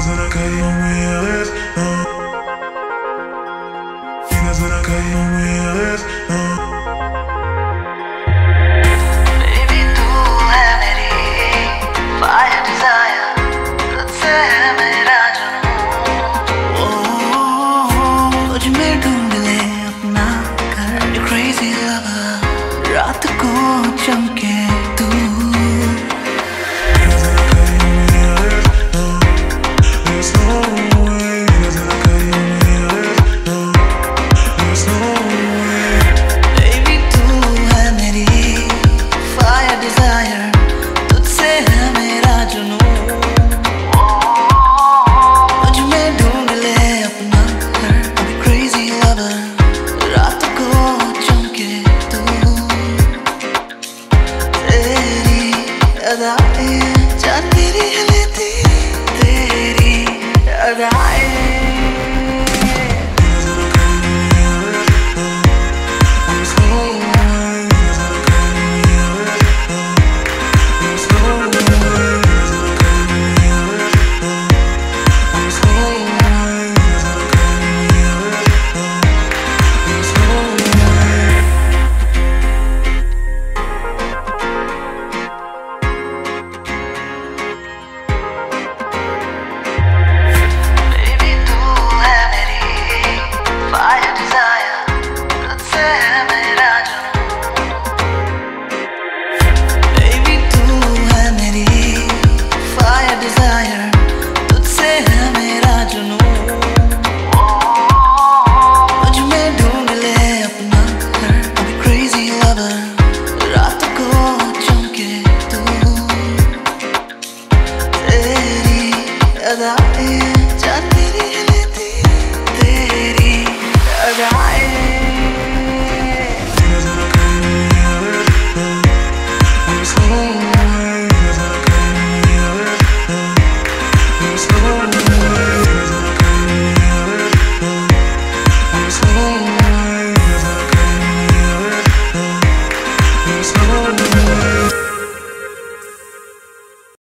Birazdan kayılmayız Birazdan kayılmayız Baby du hai fire desire तुझसे है मेरा जुनून ओह तुझ में crazy lover रात को तेरी अदाएँ love you